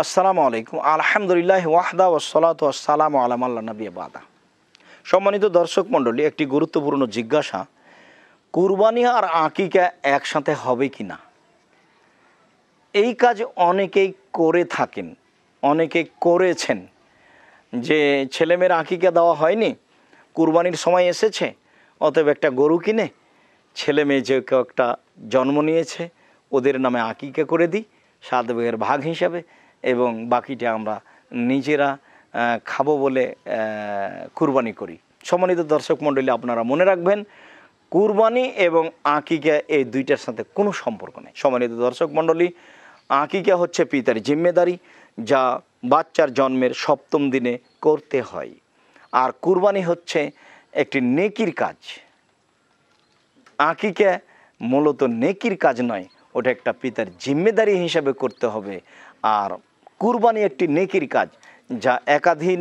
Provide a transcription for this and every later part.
আসসালামু আলাইকুম। আলহামদুলিল্লাহ ওয়াহদা ওসলাত আসসালাম আলাম আল্লাহ নবী বাদা। সম্মানিত দর্শক মণ্ডলী, একটি গুরুত্বপূর্ণ জিজ্ঞাসা, কুরবানি আর আঁকিকা একসাথে হবে কি না? এই কাজ অনেকেই করে থাকেন, অনেকে করেছেন। যে ছেলেমেয়ের আঁকিকা দেওয়া হয়নি, কুরবানির সময় এসেছে, অতএব একটা গরু কিনে ছেলে মেয়ে যে একটা জন্ম নিয়েছে, ওদের নামে আঁকিকা করে দিই সাত ভাগ হিসাবে। এবং বাকিটা আমরা নিজেরা খাব বলে কুরবানি করি। সম্মানিত দর্শক মণ্ডলী, আপনারা মনে রাখবেন, কুরবানি এবং আকিকা এই দুইটার সাথে কোনো সম্পর্ক নেই। সম্মানিত দর্শক মণ্ডলী, আকিকা হচ্ছে পিতার জিম্মেদারি, যা বাচ্চার জন্মের সপ্তম দিনে করতে হয়। আর কুরবানি হচ্ছে একটি নেকির কাজ। আকিকা মূলত নেকির কাজ নয়, ওটা একটা পিতার জিম্মেদারি হিসাবে করতে হবে। আর কুরবানি একটি নেকির কাজ, যা একাধীন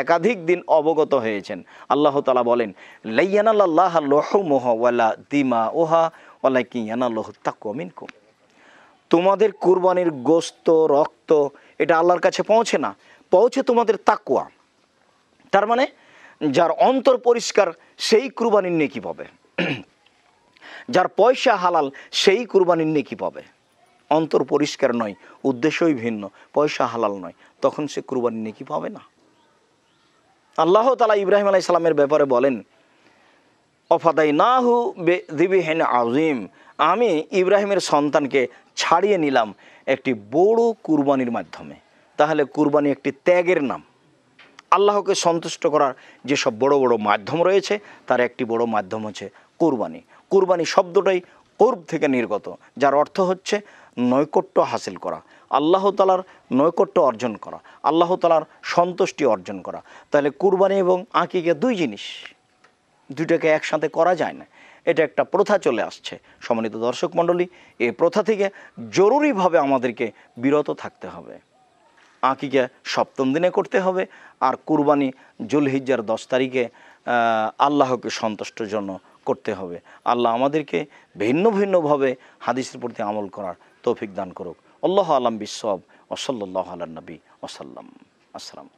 একাধিক দিন অবগত হয়েছেন। আল্লাহ তালা বলেন, লাইয়ানাল্লাহ লহমোহ ওয়ালা দিমা ওহা ওয়ালা তোমাদের কুরবানির গোস্ত, রক্ত, এটা আল্লাহর কাছে পৌঁছে না, পৌঁছে তোমাদের তাকুয়া তার মানে যার অন্তর পরিষ্কার, সেই কুরবানির নেকি পাবে। যার পয়সা হালাল, সেই কুরবানির নেকি পাবে। অন্তর পরিষ্কার নয়, উদ্দেশ্যই ভিন্ন, পয়সা হালাল নয়, তখন সে কুরবানির নেকি পাবে না। আল্লাহ তালা ইব্রাহিম আলাই সালামের ব্যাপারে বলেন অফাদাই নাহু দিবিহেন আজিম আমি ইব্রাহিমের সন্তানকে ছাড়িয়ে নিলাম একটি বড় কুরবানির মাধ্যমে। তাহলে কুরবানি একটি ত্যাগের নাম। আল্লাহকে সন্তুষ্ট করার যেসব বড় বড় মাধ্যম রয়েছে, তার একটি বড় মাধ্যম হচ্ছে কুরবানি। কুরবানি শব্দটাই কোরব থেকে নির্গত, যার অর্থ হচ্ছে নৈকট্য হাসিল করা। আল্লাহ তালার নৈকট্য অর্জন করা। আল্লাহ তালার সন্তুষ্টি অর্জন করা। তাহলে কুরবানি এবং আঁকিকে দুই জিনিস, দুইটাকে একসাথে করা যায় না। এটা একটা প্রথা চলে আসছে। সম্মানিত দর্শক মণ্ডলী এই প্রথা থেকে জরুরিভাবে আমাদেরকে বিরত থাকতে হবে। আঁকিকে সপ্তম দিনে করতে হবে আর কুরবানি জুলহিজ্জার দশ তারিখে আল্লাহকে সন্তুষ্টর জন্য করতে হবে। আল্লাহ আমাদেরকে ভিন্ন ভিন্নভাবে হাদিসের প্রতি আমল করার তৌফিক দান করুক। আল্লাহ আলম বিশ্বব ওসল্লাহ আল্লাহ নবী ওসাল্লাম আসসালাম